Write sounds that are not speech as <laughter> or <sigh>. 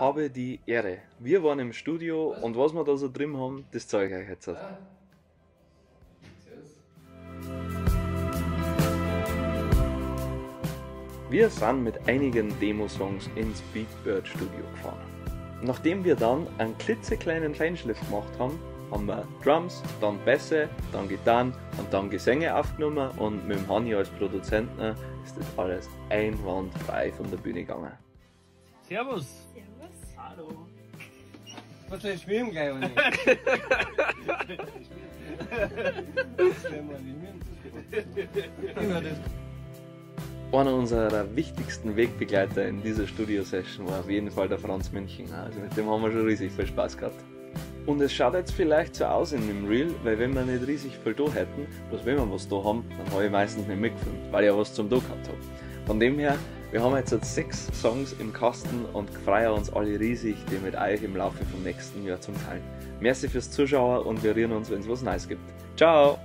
habe die Ehre. Wir waren im Studio und was wir da so drin haben, das zeige ich euch jetzt. Wir sind mit einigen Demo-Songs ins Beatbird Studio gefahren. Nachdem wir dann einen klitzekleinen Feinschliff gemacht haben, haben wir Drums, dann Bässe, dann Gitarren und dann Gesänge aufgenommen und mit dem Hani als Produzenten ist das alles einwandfrei von der Bühne gegangen. Servus. Servus. Hallo. Was soll ich schwimmen gleich, oder nicht? <laughs> Einer unserer wichtigsten Wegbegleiter in dieser Studio-Session war auf jeden Fall der Franz München. Also mit dem haben wir schon riesig viel Spaß gehabt. Und es schaut jetzt vielleicht so aus in dem Reel, weil wenn wir nicht riesig viel da hätten, bloß wenn wir was da haben, dann habe ich meistens nicht mitgefilmt, weil ich ja was zum da gehabt habe. Von dem her, wir haben jetzt sechs Songs im Kasten und freuen uns alle riesig, die mit euch im Laufe vom nächsten Jahr zum Teilen. Merci fürs Zuschauen und wir rühren uns, wenn es was Neues gibt. Ciao!